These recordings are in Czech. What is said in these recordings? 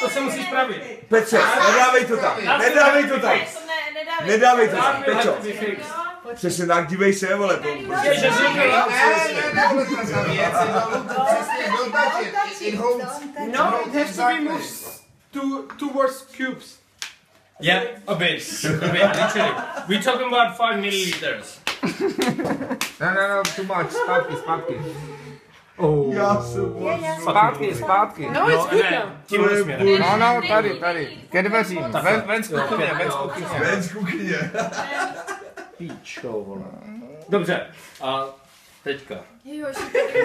To se musíš pravit. Petře, nedávej to tam, nedávej to tam. Ne, nedávej. To tam, Pečo. Přesně tak, dívej se, vole, to Je, že zrovna Ne, ne, ne, ne, ta věc je to přesně, don't touch it. It holds. No, it has to be moved to, towards cubes. Yeah, a bit. A bit, literally. We're talking about 5 milliliters. Ne, ne, ne, too much. Zpátky, zpátky. Já jsem Zpátky, zpátky. No, good ne, směrem. No, no, tady, tady. Ke dveřím. Ven, ven z kuchyně, ven z kuchyně. ven z kuchyně. Píčo, vole. Dobře, a teďka. Jo,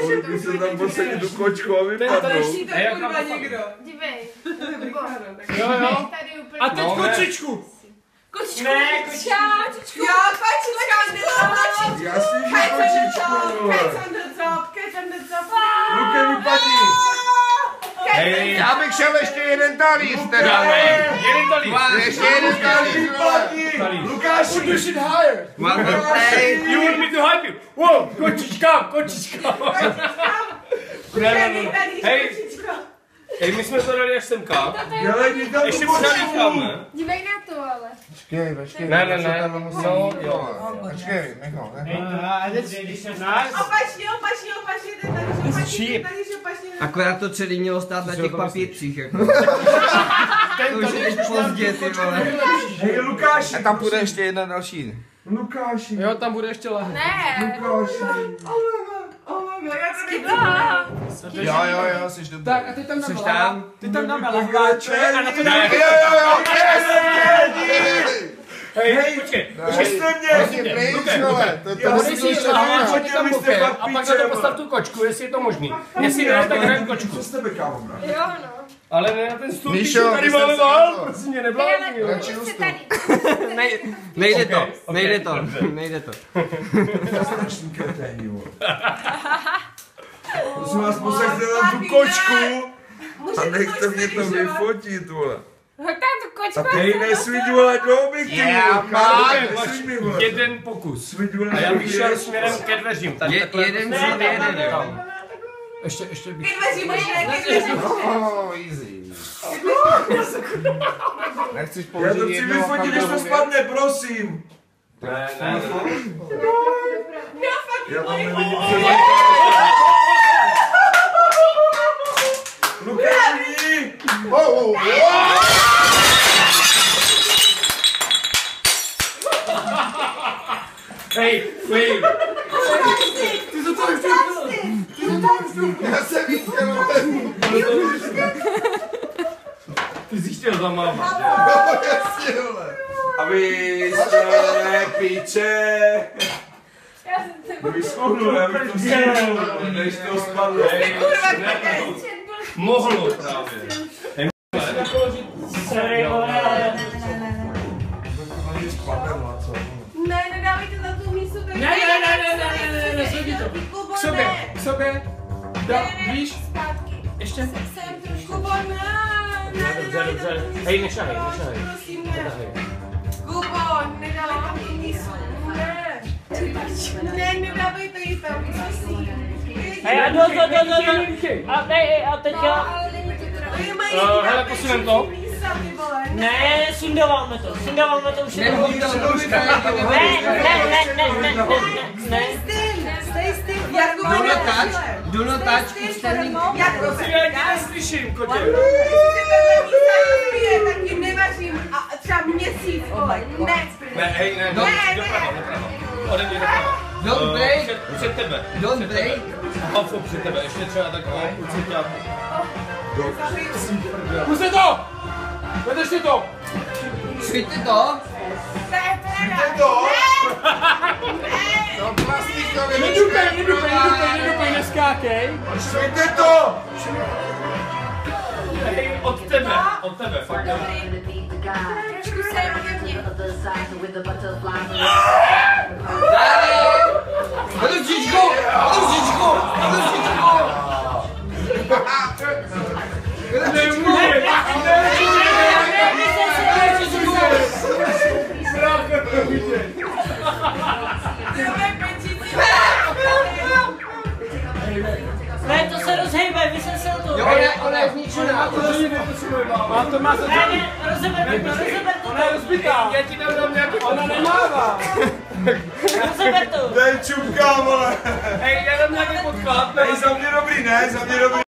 Mohli se tam posadit tu kočku a šíte A jak kurva někdo. Dívej. Jo, jo. A teď No, kočičku. Kočičku. Ne, kočičku. Ja, kočička, nedotlačit. Jasný, že Kec on the kočičku, Ruky mu padni! Hej, já bych šel ještě jeden talíř, teda. Jeden talíř. Ještě jeden talíř. Lukáš, you should hire. One more play. You want me to hype you? Wow, kočička, kočička. Kočička, Hej, hej, my jsme to dali až semka. dělej mi tam Ještě kočku. necháme. Dívej na to, ale. Počkej, počkej. Ne, ne, ne. No, jo. vole. Počkej, nechal, nechal. Opačně, opačně, opačně, ten talíř, opačně, opačně. Akorát to celý mělo stát na těch papírcích, jako. to už je pozdě, ty vole. Hej, Lukáši. A tam půjde ještě jedna další. Lukáši. Jo, tam bude ještě lahve. Ne. Lukáši. Jo, jo, jo, jsi dobrý. Tak a ty tam Což lahve. tam? Ty tam lahváče a na to dáme... Jo, jo, jo, yes! Hej, Jste mě. Prostě pryč, vole. To, to Já musí být jste buket fakt a pak na to postav tu kočku, jestli je to možný. Jestli ne, tak hrajeme kočku. Co s tebe, kámo? Jo, no. Ale ne na ten stůl, Míšo, tady máme se vál, na to. prosím mě, neblázni. ale jste tady. Nej, nejde to, nejde to, nejde to. Strašný kreténi, vole. Prosím vás, posaďte tam tu kočku a nechte mě to vyfotit, vole. Do objektivu. Yeah, kámo, man. nesviť mi, vole. Jeden pokus. A já bych šel směrem ke dveřím. Tady Je, jeden Ne, dřív, tam, jeden, jo. Ještě, ještě Ke bych... dveřím ke dveřím. Oh, easy. Nechceš Já použít to chci jednoho vyfotit, když to spadne, prosím. Ne, ne, Já tam nevidím, co je. Lukáši! Oh, oh, oh. Hej, fail. Já jsem viděl, vole. Ty jsi chtěl zamávat. No, jasně, vole. A vy jste piče. Já jsem se Vyschnul, já bych to spadl, než to spadlo. Kurva, kec. Mohlo právě. Ne, sobě, ne. k sobě. Da. Zpátky. Ještě. Jsem trošku Kubo, ne, ne, Dobře, nedávejte dobře. za tu místu. Hej, nešahej, nešahej. Prosím, ne. Kubo, nedávejte za tu místu. Ne. Ne, nedávejte ji tam, prosím. Hej, a do, do, do, do, do. A, hej, a teďka... Ale není to teda... Oni mají Eh, hele, posunem to. místa, ty vole. Ne, sundáváme to, sundáváme to už. Ne, ne, Nehodí to do ruška, ne, ne, ne, ne, ne, ne, ne. Jak Do not touch, do not touch, extending. Jak to Prosím, já neslyším, kotě. tak jim nevařím a třeba měsíc, vole, ne. Ne, hej, ne, Ne, ne, ne. doprava, doprava. Ode mě doprava. Don't Eh, break, Před, před tebe. don't Před break. tebe. Hafo před tebe, ještě třeba tak o uciťáku. Pusťte to! Vedeš to! Svíte to? to? To plastikové Nedupej, nedupej, nedupej, nedupej, neskákej. Svíte to! Hej, od tebe, od tebe, fakt. Trošku se ode mě. Ručičku, ručičku, ručičku. Je zničí A to není nepotřebuje. A to má za Ne, ne, rozeber to, rozeber to. Ona je rozbitá. Já ti dám dám nějaký Ona nemává. Rozeber to. Dej čupka, vole. Hej, já dám nějaký podklad. Hej, za mě dobrý, ne? Za mě dobrý.